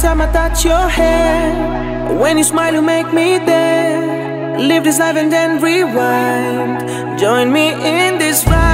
time I touch your hair. When you smile, you make me there. Live this life and then rewind. Join me in this ride.